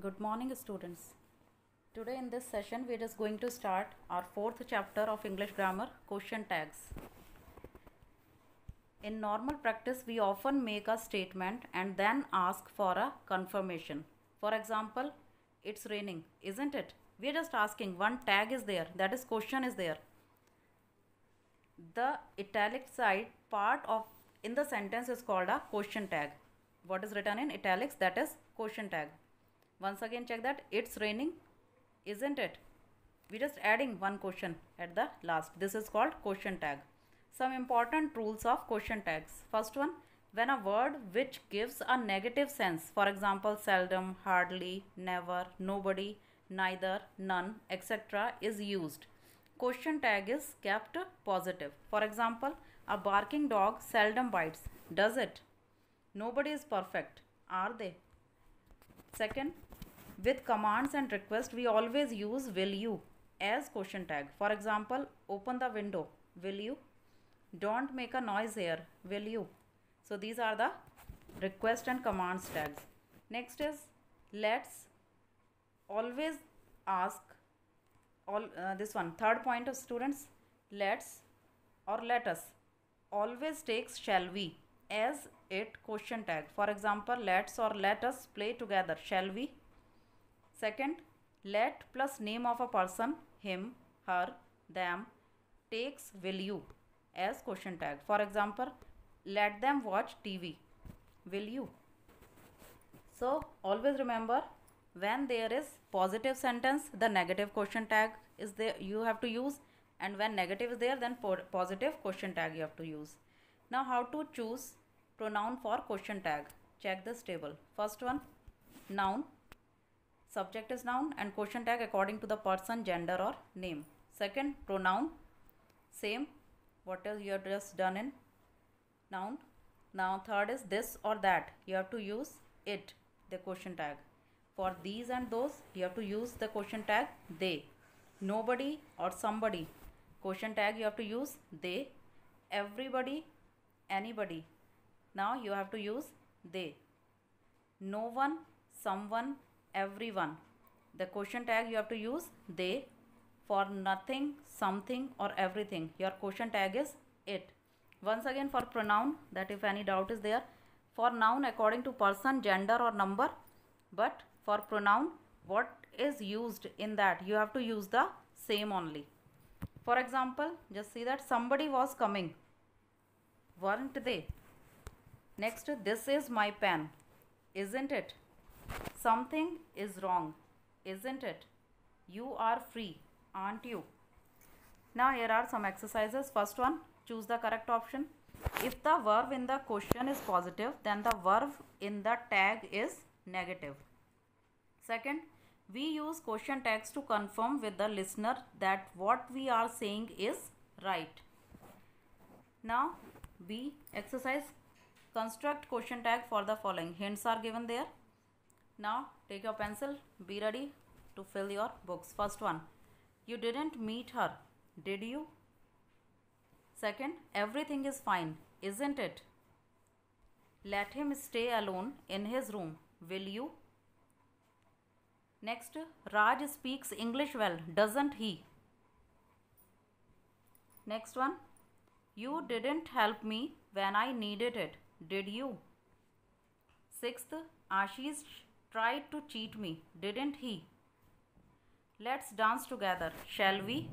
Good morning, students. Today, in this session, we are just going to start our fourth chapter of English grammar question tags. In normal practice, we often make a statement and then ask for a confirmation. For example, it's raining, isn't it? We are just asking, one tag is there, that is, question is there. The italic side part of in the sentence is called a question tag. What is written in italics? That is question tag. Once again, check that it's raining, isn't it? We just adding one question at the last. This is called question tag. Some important rules of question tags. First one, when a word which gives a negative sense, for example, seldom, hardly, never, nobody, neither, none, etc., is used, question tag is kept positive. For example, a barking dog seldom bites. Does it? Nobody is perfect. Are they? Second, with commands and requests, we always use will you as question tag. For example, open the window. Will you? Don't make a noise here. Will you? So these are the request and commands tags. Next is let's always ask all uh, this one third point of students let's or let us always takes shall we as it question tag for example let's or let us play together shall we second let plus name of a person him her them takes will you as question tag. For example let them watch tv will you so always remember when there is positive sentence the negative question tag is there you have to use. And when negative is there then po- positive question tag you have to use. Now how to choose pronoun for question tag? Check this table. First one noun subject is noun and question tag according to the person gender or name. Second pronoun. Same. What is you have just done in? Noun. Now third is this or that. You have to use it the question tag. For these and those you have to use the question tag they. Nobody or somebody. Question tag you have to use they. Everybody anybody. Now you have to use they. No one someone everyone. The question tag you have to use they for nothing something or everything. Your question tag is it. Once again for pronoun that if any doubt is there. For noun according to person gender or number. But for pronoun what is used in that? You have to use the same only. For example just see that somebody was coming. Weren't they? Next this is my pen. Isn't it something is wrong isn't it? You are free aren't you? Now here are some exercises. First one choose the correct option. If the verb in the question is positive then the verb in the tag is negative. second we use question tags to confirm with the listener that what we are saying is right. Now b exercise. Construct question tag for the following. Hints are given there now take your pencil. Be ready to fill your books. First one. You didn't meet her did you? Second everything is fine isn't it? Let him stay alone in his room will you? Next raj speaks english well doesn't he? Next one. You didn't help me when i needed it did you? Sixth ashish tried to cheat me didn't he? Let's dance together shall we?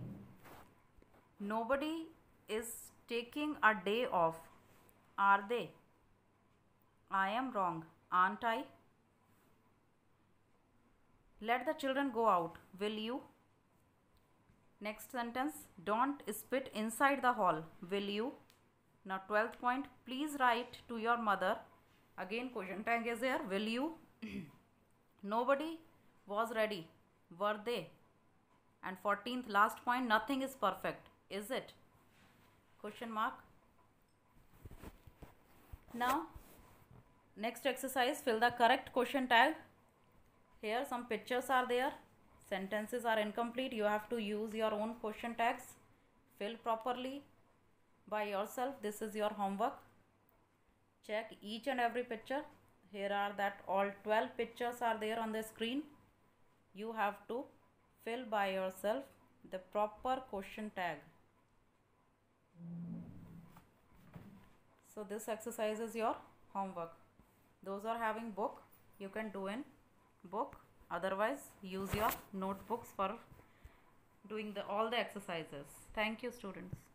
Nobody is taking a day off are they? I am wrong aren't i? Let the children go out will you? Next sentence don't spit inside the hall will you? Now 12th point please write to your mother. Again question tag is there will you nobody was ready. Were they? And 14th last point nothing is perfect is it? Question mark. Now next exercise fill the correct question tag. Here some pictures are there. Sentences are incomplete. You have to use your own question tags. Fill properly by yourself. This is your homework. Check each and every picture here are that all 12 pictures are there on the screen. You have to fill by yourself the proper question tag. So this exercise is your homework. Those are having book. You can do in book. Otherwise use your notebooks for doing the all the exercises. Thank you students